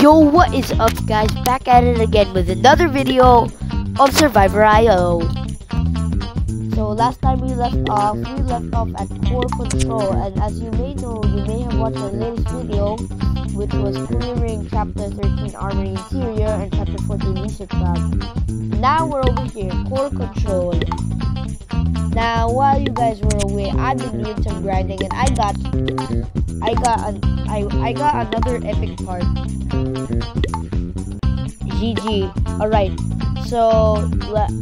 Yo, what is up guys? Back at it again with another video of Survivor IO. So last time we left off, we left off at core control and as you may know, you may have watched our latest video which was clearing chapter 13 armor interior and chapter 14 research lab. Now we're over here, core control. Now while you guys were away, I've been doing some grinding and I got I got an, I I got another epic part. GG. Alright. So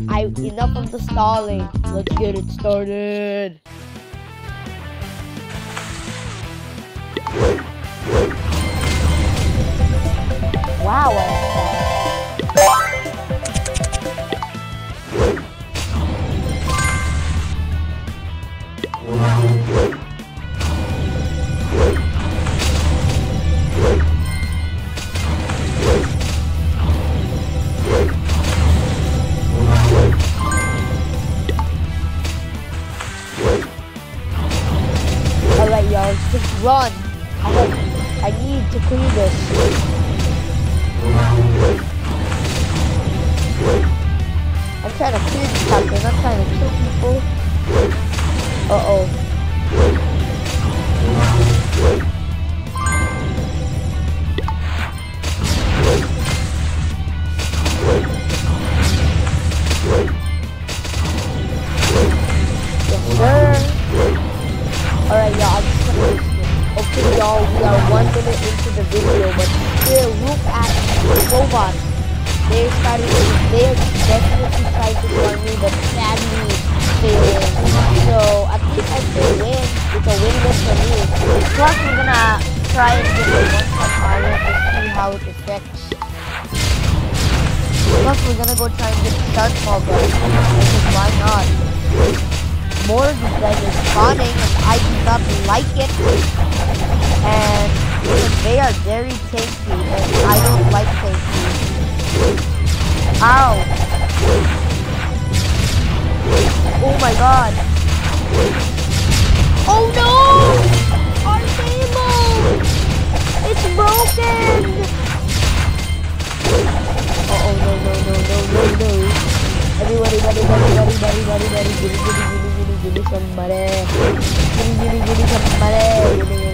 I enough of the stalling. Let's get it started. Wow, run. I need to clear this. I'm trying to clear this chapter, not trying to kill people. Uh the robots. They're starting to, they're definitely trying to warn me, but sadly, failing. So, at least I still win. It's a win-win for me. Plus, we're gonna try and get the one-shot armor to see how it affects. Plus, we're gonna go try and get shark ball because why not? more of these guys are spawning and I do not like it. And they are very tasty and I don't like tasty. Ow. Oh my god. Oh no! Our table! It's broken! Uh oh no no no no no no. Everybody, buddy, buddy, buddy, buddy, buddy, buddy, giddy, giddy, giddy, giddy, giddy, somebody. Giddy, giddy, giddy, somebody. Giddy, giddy, giddy,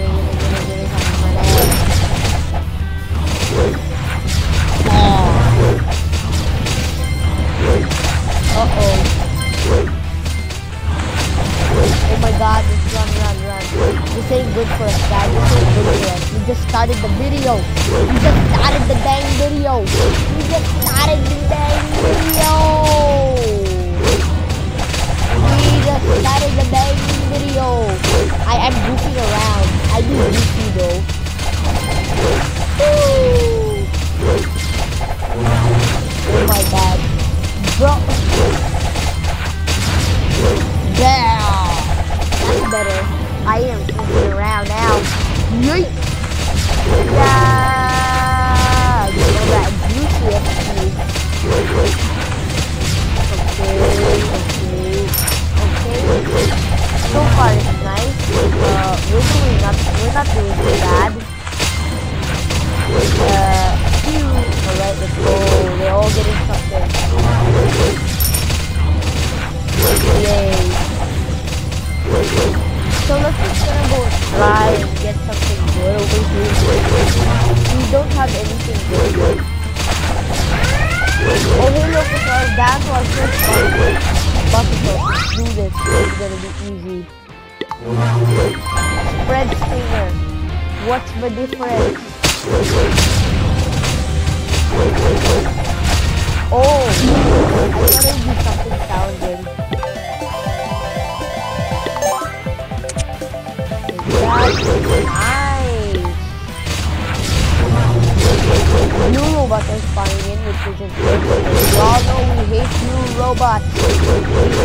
Are spawning in, which isn't good. We all know we hate new robots. We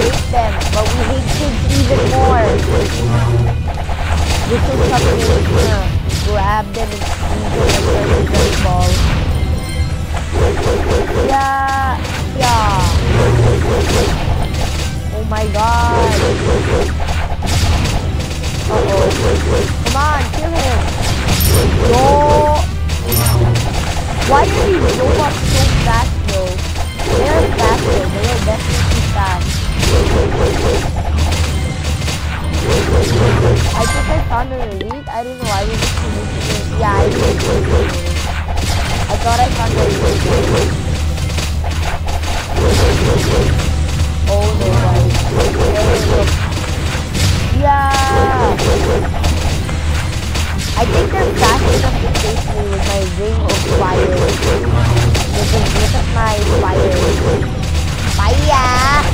hate them, but we hate kids even more. This is something we're gonna grab them and squeeze them like a ball. Yeah, yeah. I think they're fast enough to chase me with my ring of fire. Look at, look at my fire. Fire!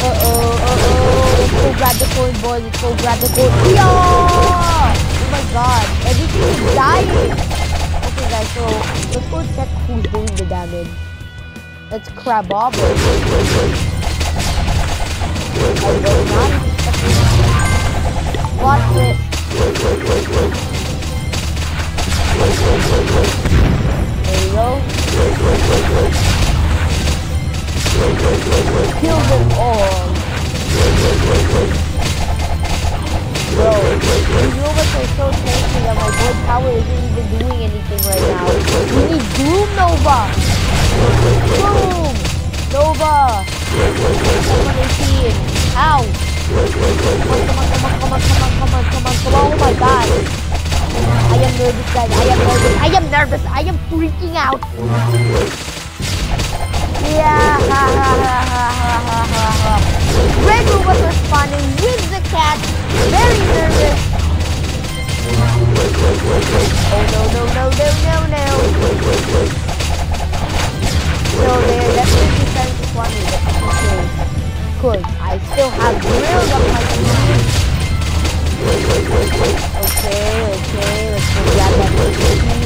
Uh-oh, uh-oh. Let's go grab the coin, boys. Let's go grab the coin. Yeah! Oh my god. Everything is dying. Okay, guys, so let's go check who's doing the damage. Crab Crabobble. I will not nervous guys. I am nervous. I am nervous. I am freaking out. Yeah. Gregor was responding with the cat. Very nervous. Oh no no no no no no. So there, that's 57 to 20. me. okay. Good. I still have grilled up my team. โอเค โอเคโอเคยาแบบนี้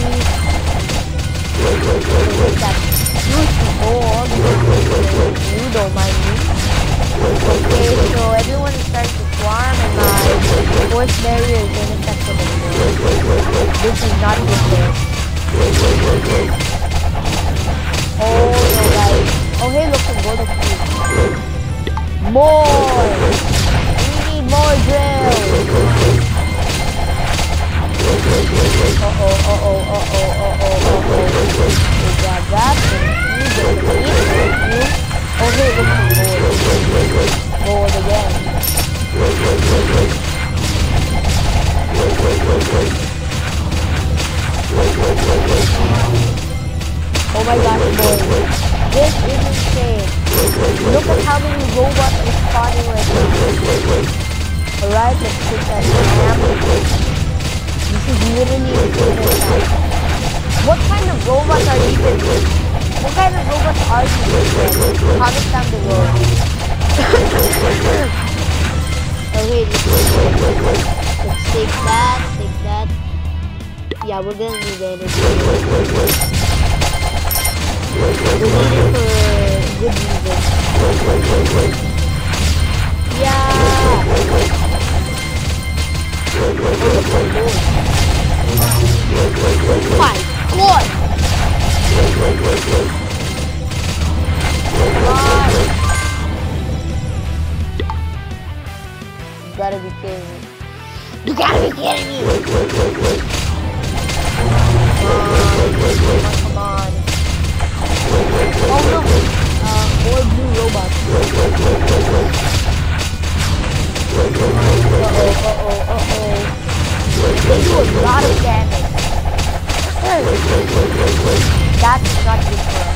Comment down oh let's take that, take that. Yeah, we're gonna need energy. We need it for good reason. Yeah! Oh my god! You gotta be kidding me. You gotta be kidding me! Come on. Oh no! Uh, more blue robots. Uh-oh, uh-oh, uh-oh. They do a lot of damage. That's not good for us.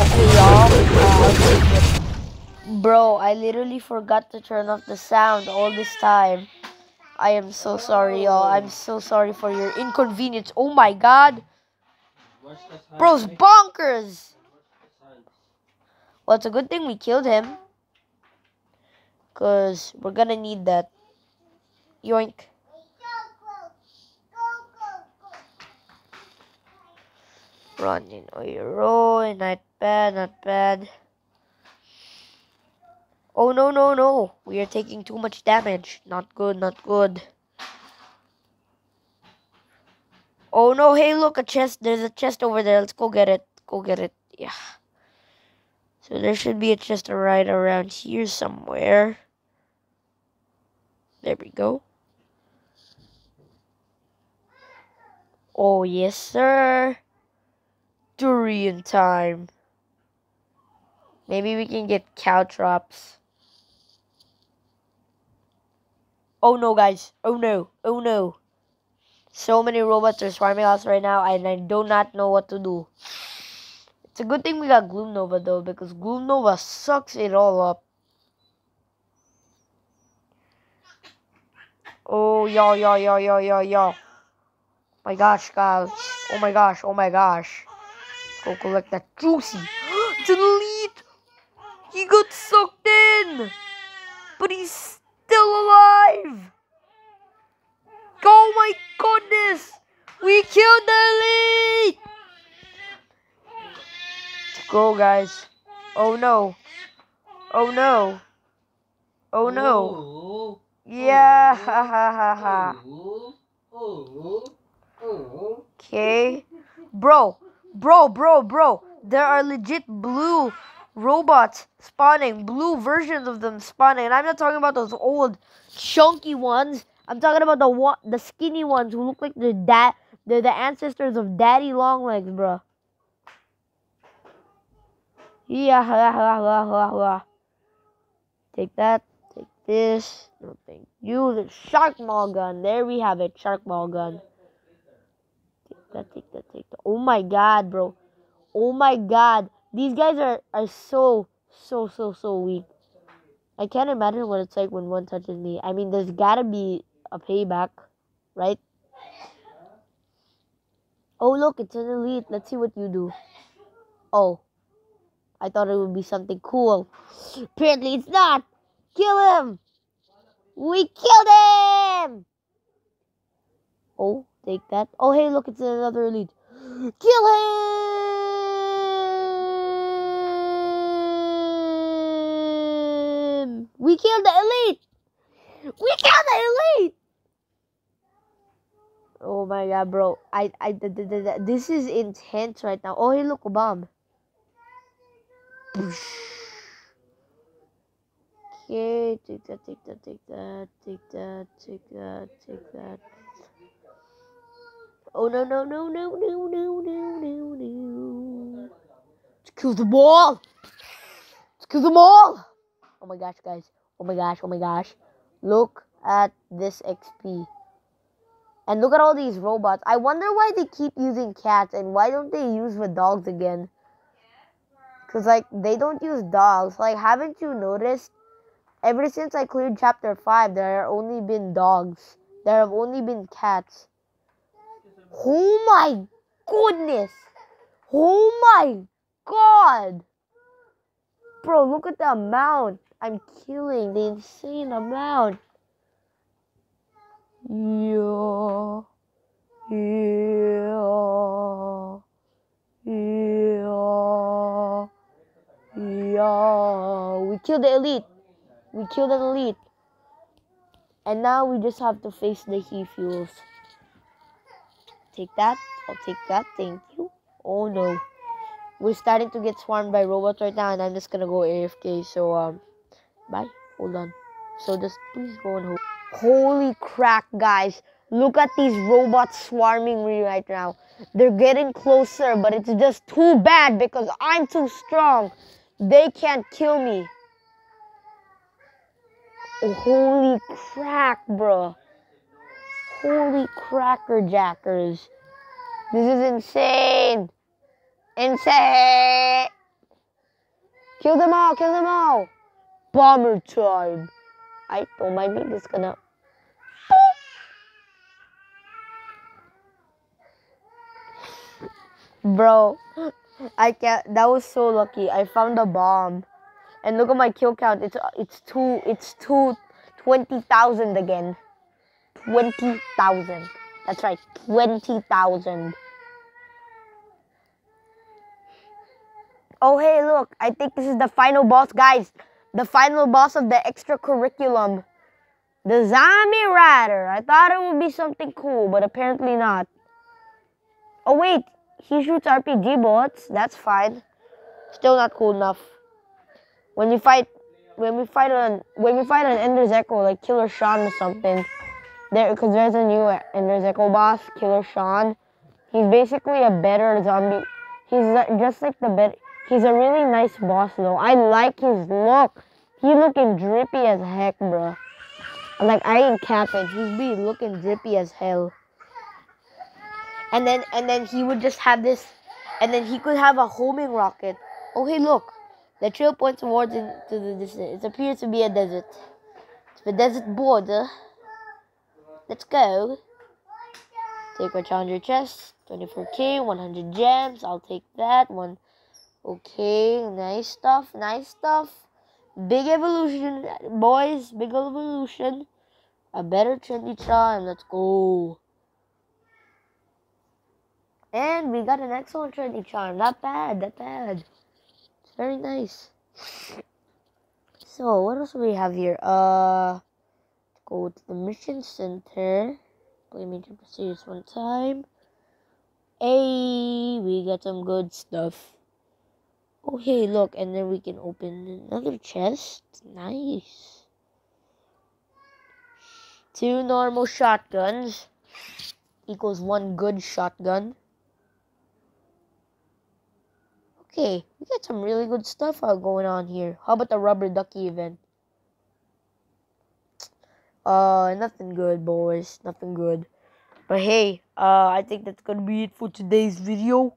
Okay, y'all. Bro, I literally forgot to turn off the sound all this time. I am so sorry, y'all. I'm so sorry for your inconvenience. Oh my god. Bro's bonkers. Well, it's a good thing we killed him. Because we're gonna need that. Yoink. Running Oiro, not bad, not bad. Oh no, no, no. We are taking too much damage. Not good, not good. Oh no, hey look, a chest. There's a chest over there. Let's go get it. Go get it. Yeah. So there should be a chest right around here somewhere. There we go. Oh, yes, sir. Durian time. Maybe we can get cow drops. Oh no, guys. Oh no. Oh no. So many robots are swarming us right now, and I do not know what to do. It's a good thing we got Gloom Nova, though, because Gloom Nova sucks it all up. Oh, yo, yo, yo, yo, yo, yo. My gosh, guys. Oh my gosh, oh my gosh. Go collect that juicy. it's! He got sucked in! But he's still alive! Oh my goodness! We killed the elite! Let's go, guys. Oh no. Oh no. Oh no. Yeah, ha ha ha ha. Okay. Bro, bro, bro, bro. There are legit blue robots spawning, blue versions of them spawning. And I'm not talking about those old chunky ones. I'm talking about the the skinny ones who look like the dad, they're the ancestors of Daddy Longlegs, bro. Yeah, ha, ha, ha, ha, ha. Take that. Take this. No, thank you. The Sharkmaw gun. There we have it. Sharkmaw gun. Take that. Take that. Take that. Oh my god, bro. Oh my god. These guys are, are so, so, so, so weak. I can't imagine what it's like when one touches me. I mean, there's gotta be a payback, right? Oh, look, it's an elite. Let's see what you do. Oh, I thought it would be something cool. Apparently, it's not. Kill him! We killed him! Oh, take that. Oh, hey, look, it's another elite. Kill him! We killed the elite! We killed the elite! Oh my god, bro. I, I, this is intense right now. Oh, hey, look, a bomb. Okay, take that, take that, take that, take that, take that, take that. Oh no no no no no no no no no! Let's kill them all! Let's kill them all! Oh my gosh, guys! Oh my gosh! Oh my gosh! Look at this XP. And look at all these robots. I wonder why they keep using cats and why don't they use the dogs again? Because, like, they don't use dogs. Like, haven't you noticed? Ever since I cleared chapter 5, there have only been dogs. There have only been cats. Oh my goodness! Oh my god! Bro, look at the amount I'm killing. The insane amount. Yeah. Yeah. Yeah. Yeah. We killed the elite. We killed the elite. And now we just have to face the he fuels. Take that. I'll take that. Thank you. Oh no. We're starting to get swarmed by robots right now and I'm just gonna go AFK. So um bye. Hold on. So just please go and hold. Holy crap, guys. Look at these robots swarming me right now. They're getting closer, but it's just too bad because I'm too strong. They can't kill me. Oh, holy crack, bro. Holy cracker jackers. This is insane. Insane. Kill them all, kill them all. Bomber time. I oh, don't mind me, this gonna Bro, I can't. That was so lucky. I found a bomb, and look at my kill count. It's it's two. It's two twenty thousand again. Twenty thousand. That's right. Twenty thousand. Oh, hey, look. I think this is the final boss, guys. The final boss of the extra curriculum. The Zombie Rider. I thought it would be something cool, but apparently not. Oh, wait. He shoots RPG bullets. That's fine. Still not cool enough. When you fight, when we fight on, when we fight on Ender's Echo, like Killer Sean or something, there, because there's a new Ender's Echo boss, Killer Sean. He's basically a better zombie. He's just like the better. He's a really nice boss though. I like his look. He looking drippy as heck, bro. Like I ain't capping. He's be looking drippy as hell. And then and then he would just have this, and then he could have a homing rocket. Oh hey look, the trail points towards into the distance. It appears to be a desert. It's the desert border. Let's go. Take a challenger chest. 24k, 100 gems. I'll take that one. Okay, nice stuff, nice stuff. Big evolution, boys. Big evolution. A better trendy charm. Let's go. And we got an excellent trendy charm. Not bad, not bad. It's very nice. So, what else do we have here? Uh, go to the mission center. Play major procedures one time. Hey, we got some good stuff. Oh, hey, look, and then we can open another chest. Nice. Two normal shotguns equals one good shotgun. Okay, we got some really good stuff going on here. How about the rubber ducky event? Uh, nothing good, boys. Nothing good. But hey, uh, I think that's gonna be it for today's video.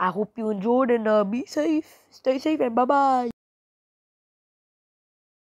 I hope you enjoyed and uh, be safe. Stay safe and bye bye.